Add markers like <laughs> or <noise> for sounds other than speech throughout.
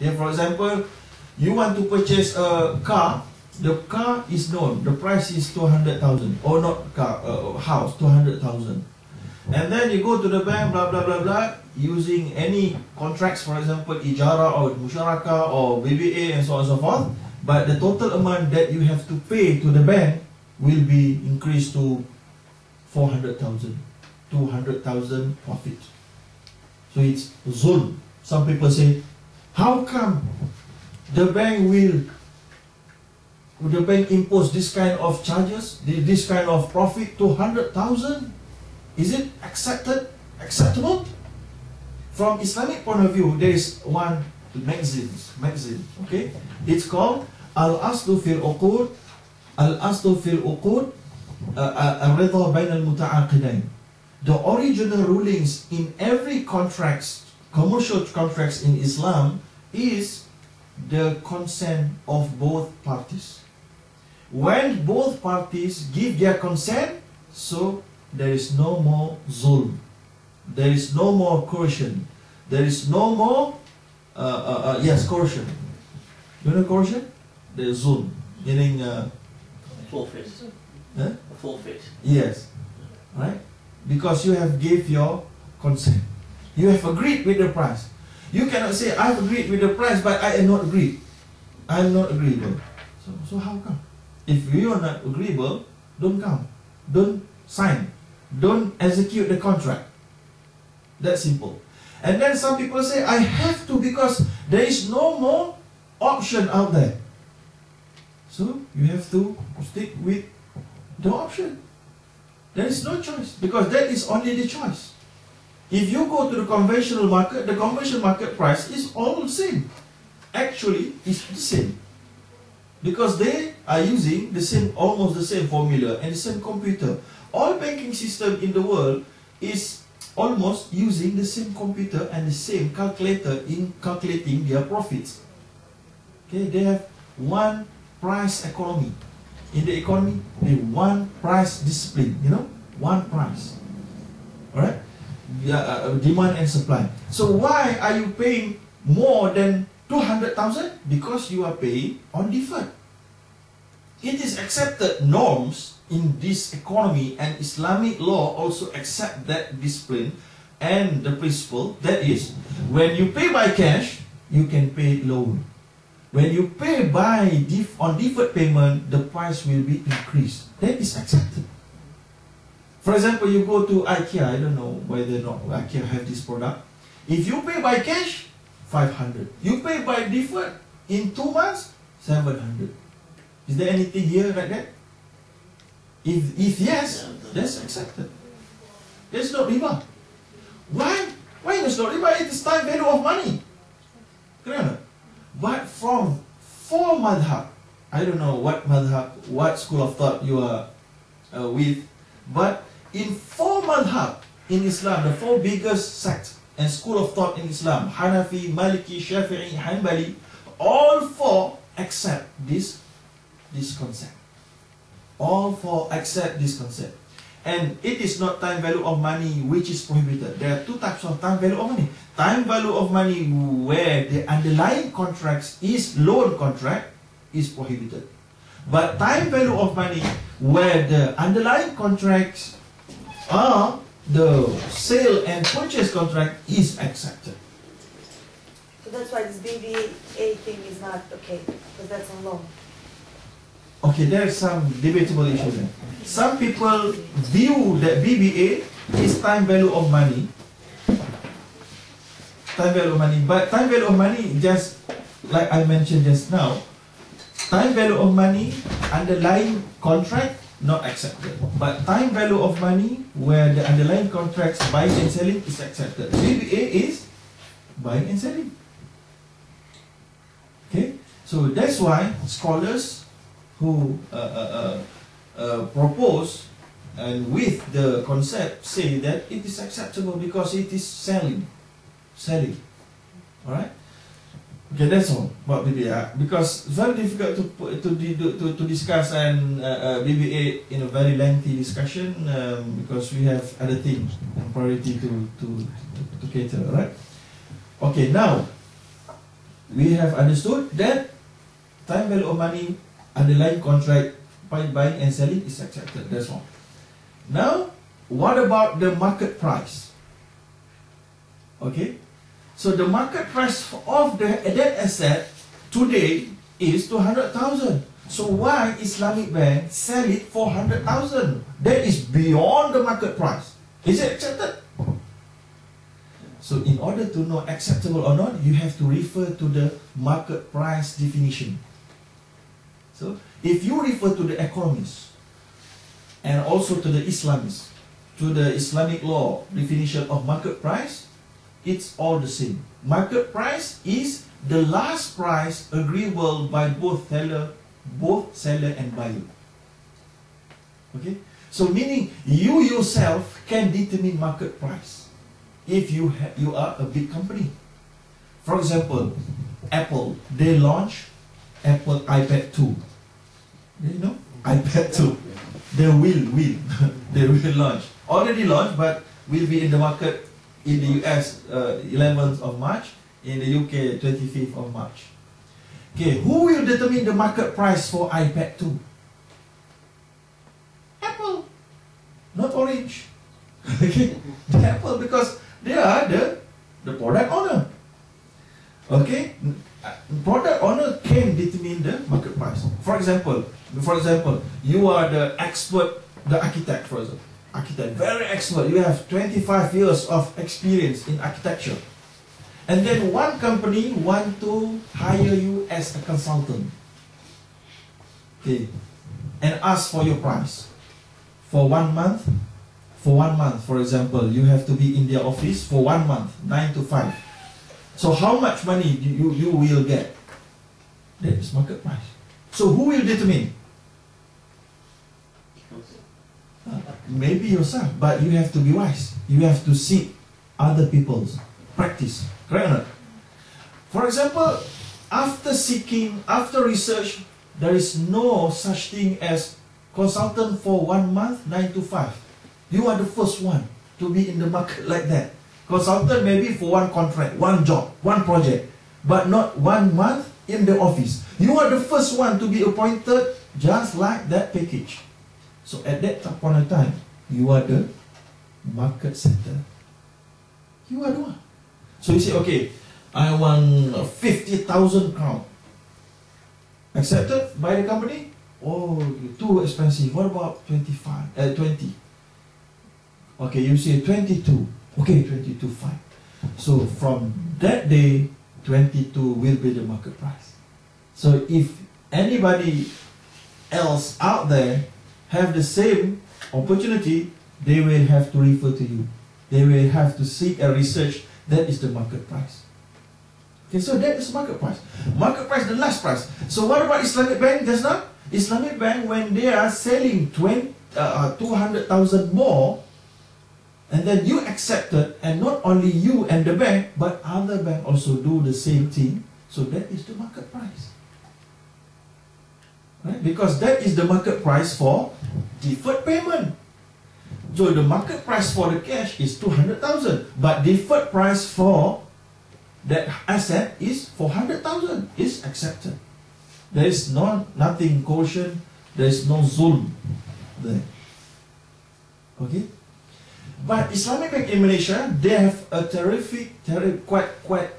Yeah, for example, you want to purchase a car, the car is known, the price is 200,000 or not car, uh, house 200,000. And then you go to the bank, blah blah blah blah, using any contracts, for example, ijara or musharaka or BBA and so on and so forth. But the total amount that you have to pay to the bank will be increased to 400,000, 200,000 profit. So it's zulm. Some people say, how come the bank will the bank impose this kind of charges, this kind of profit, 200,000? Is it accepted, acceptable? From Islamic point of view, there is one magazine, magazine, okay? It's called Al-Aslu fil Uqud, Al-Aslu fil Uqud, uh, uh, Al-Ridha Bain al-Muta'aqidain. The original rulings in every contracts, commercial contracts in Islam is the consent of both parties. When both parties give their consent, so there is no more zulm. There is no more coercion. There is no more, uh, uh, uh, yes, coercion. You know coercion? The zulm, meaning... Uh, forfeit. Huh? A forfeit. Yes. Right? Because you have gave your consent. You have agreed with the price. You cannot say, I've agreed with the price, but I am not agreed. I am not agreeable. So, so how come? If you are not agreeable, don't come. Don't sign. Don't execute the contract. That simple. And then some people say, I have to because there is no more option out there. So you have to stick with the option. There is no choice because that is only the choice. If you go to the conventional market, the conventional market price is all the same. Actually, it's the same. Because they are using the same, almost the same formula and the same computer. All banking system in the world is almost using the same computer and the same calculator in calculating their profits. Okay, they have one price economy. In the economy, they have one price discipline, you know, one price. Alright? Uh, uh, demand and supply. So why are you paying more than 200,000 because you are paying on deferred. It is accepted norms in this economy and Islamic law also accept that discipline and the principle that is when you pay by cash you can pay loan when you pay by def on deferred payment the price will be increased that is accepted for example you go to IKEA I don't know whether or not IKEA have this product if you pay by cash 500. You pay by deferred in two months, 700. Is there anything here like that? If, if yes, that's accepted. That's not riba. Why? Why is not riba? It is time value of money. But from four madhab, I don't know what madhab, what school of thought you are uh, with, but in four madhab in Islam, the four biggest sects, and school of thought in Islam, Hanafi, Maliki, Shafi'i, Hanbali, all four accept this, this concept. All four accept this concept. And it is not time value of money which is prohibited. There are two types of time value of money. Time value of money where the underlying contracts is loan contract is prohibited. But time value of money where the underlying contracts are the sale and purchase contract is accepted. So that's why this BBA thing is not okay, because that's a loan. Okay, there is some debatable issue there. Some people view that BBA is time value of money. Time value of money. But time value of money, just like I mentioned just now, time value of money, underlying contract not accepted. But time value of money, where the underlying contracts buying and selling is accepted. BBA is buying and selling. Okay, so that's why scholars who uh, uh, uh, uh, propose and with the concept say that it is acceptable because it is selling, selling. All right. Okay, that's all about BBA. Because it's very difficult to put, to, to to discuss and uh, uh, in a very lengthy discussion um, because we have other things and priority to to to, to cater. Right? Okay, now we have understood that time value of money underlying contract buying and selling is accepted. That's all. Now, what about the market price? Okay, so the market price of the that asset today is two hundred thousand. So why Islamic Bank sell it for hundred thousand? That is beyond the market price. Is it accepted? So in order to know acceptable or not, you have to refer to the market price definition. So if you refer to the economists and also to the Islamists, to the Islamic law definition of market price, it's all the same. Market price is the last price agreeable by both seller, both seller and buyer. Okay? So meaning you yourself can determine market price if you you are a big company. For example, Apple they launch Apple iPad 2. You know iPad 2. They will will <laughs> they will launch. Already launched, but will be in the market in the US uh, 11th of March, in the UK 25th of March. Okay, who will determine the market price for iPad 2? Apple, not Orange. <laughs> okay, Apple because they are the, the product owner. Okay, product owner can determine the market price. For example, for example, you are the expert, the architect, for example, architect, very expert. You have 25 years of experience in architecture, and then one company want to hire you as a consultant. Okay, and ask for your price for one month for one month, for example, you have to be in their office for one month, 9 to 5. So how much money you, you will get? That is market price. So who will determine? Uh, maybe yourself, but you have to be wise. You have to seek other people's practice. Correct? For example, after seeking, after research, there is no such thing as consultant for one month, 9 to 5. You are the first one to be in the market like that. Consultant maybe for one contract, one job, one project, but not one month in the office. You are the first one to be appointed just like that package. So at that point of time, you are the market center. You are the one. So you say, okay, I want 50,000 crown. Accepted by the company? Oh, too expensive. What about 25, uh, 20? Okay, you say 22. Okay, 22, fine. So from that day, 22 will be the market price. So if anybody else out there have the same opportunity, they will have to refer to you. They will have to seek a research. That is the market price. Okay, so that is market price. Market price, the last price. So what about Islamic Bank just now? Islamic Bank, when they are selling 20, uh, 200,000 more, and then you accept it, and not only you and the bank, but other bank also do the same thing. So that is the market price. Right? Because that is the market price for deferred payment. So the market price for the cash is 200,000, but deferred price for that asset is 400,000 is accepted. There is no nothing caution, there is no zulm there. Okay? But Islamic Bank in Malaysia, they have a terrific, terrific, quite, quite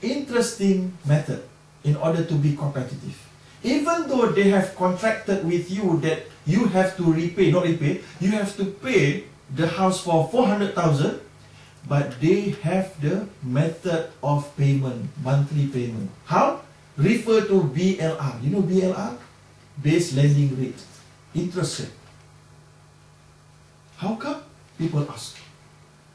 interesting method in order to be competitive. Even though they have contracted with you that you have to repay, not repay, you have to pay the house for 400,000, but they have the method of payment, monthly payment. How? Refer to BLR. You know BLR? Base lending rate, interest rate. How come? People ask.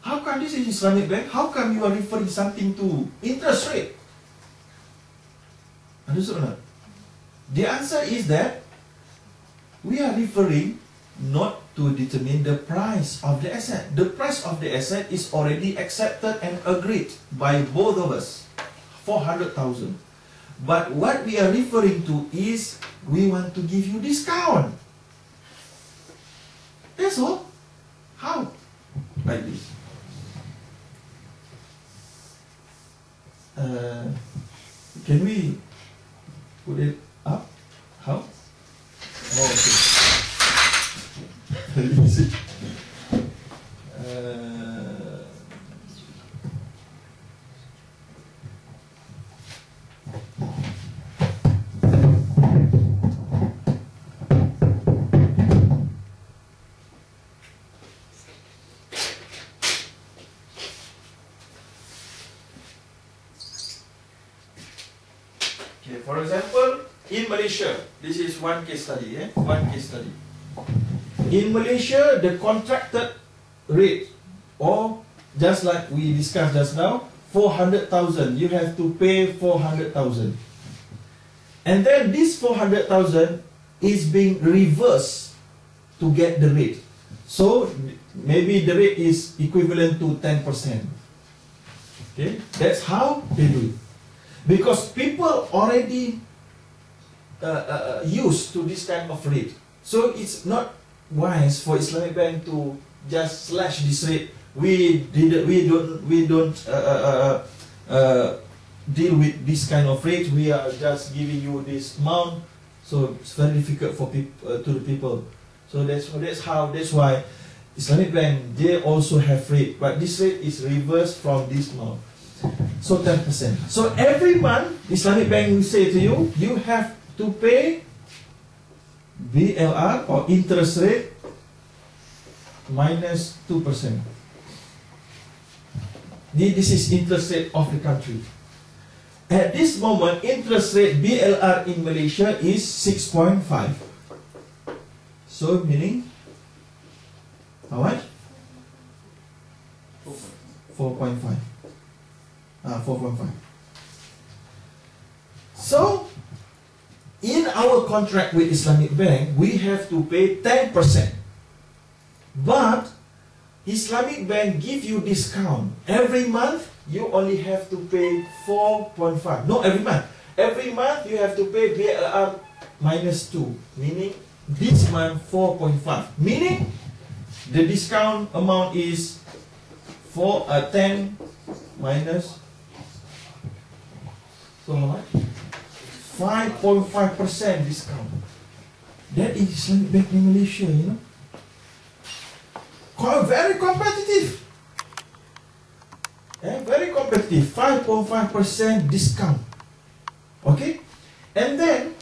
How come this is Islamic bank? How come you are referring something to interest rate? Understood or not? The answer is that we are referring not to determine the price of the asset. The price of the asset is already accepted and agreed by both of us. 400,000. But what we are referring to is we want to give you discount. That's all. How? Like this. Uh, Can we put it? How? Oh, okay. Uh, Okay, for example, in Malaysia, one case study, eh? One case study. In Malaysia, the contracted rate, or just like we discussed just now, 400,000, you have to pay 400,000. And then this 400,000 is being reversed to get the rate. So maybe the rate is equivalent to 10%. Okay, that's how they do it. Because people already uh, uh, used to this kind of rate. So it's not wise for Islamic Bank to just slash this rate. We did we don't we don't uh, uh, uh, uh, deal with this kind of rate. We are just giving you this amount. So it's very difficult for people uh, to the people. So that's that's how that's why Islamic Bank they also have rate, but this rate is reversed from this amount. So 10%. So every month, Islamic Bank will say to you, you have to pay BLR or interest rate minus 2%. This is interest rate of the country. At this moment, interest rate BLR in Malaysia is 6.5. So meaning, how much? 4.5. Ah, 4.5. So, in our contract with Islamic Bank, we have to pay 10%. But Islamic Bank give you discount. Every month, you only have to pay 4.5. No, every month. Every month, you have to pay BLR minus 2. Meaning, this month, 4.5. Meaning, the discount amount is 4, uh, 10 minus so much? 5.5% discount. That is Bank in Malaysia, you know. Quite very competitive. Eh, very competitive. 5.5% discount. Okay? And then,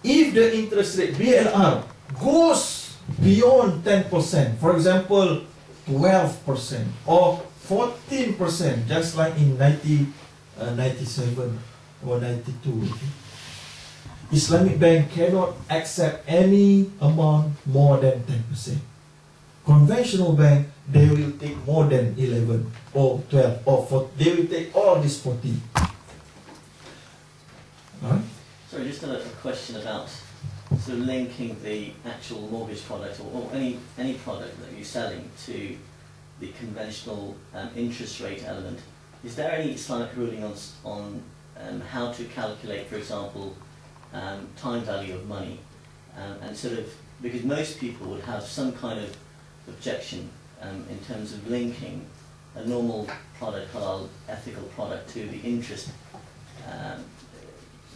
if the interest rate, BLR, goes beyond 10%, for example, 12% or 14%, just like in 90, uh, 97 or 92. Islamic Bank cannot accept any amount more than 10%. Conventional bank, they will take more than 11 or 12 or 4, they will take all this 14. Alright? Sorry, just a, a question about sort of linking the actual mortgage product or, or any any product that you're selling to the conventional um, interest rate element. Is there any Islamic ruling on on um, how to calculate, for example, um, time value of money, um, and sort of because most people would have some kind of objection um, in terms of linking a normal product, halal ethical product, to the interest um,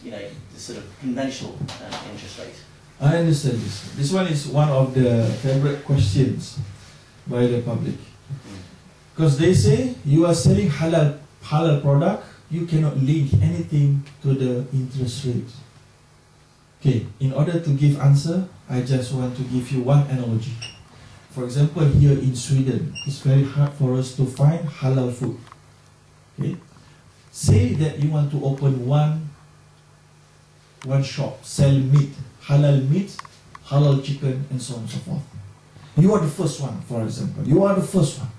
you know, the sort of conventional interest rate. I understand this. This one is one of the favorite questions by the public. Because they say you are selling halal halal product, you cannot link anything to the interest rate. Okay, in order to give answer, I just want to give you one analogy. For example, here in Sweden, it's very hard for us to find halal food. Okay, say that you want to open one one shop, sell meat, halal meat, halal chicken, and so on and so forth. You are the first one, for example. You are the first one.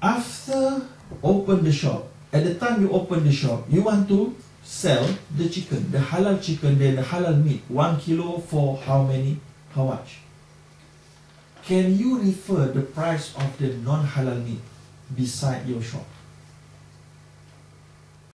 After open the shop, at the time you open the shop, you want to sell the chicken, the halal chicken, then the halal meat, one kilo for how many, how much? Can you refer the price of the non-halal meat beside your shop?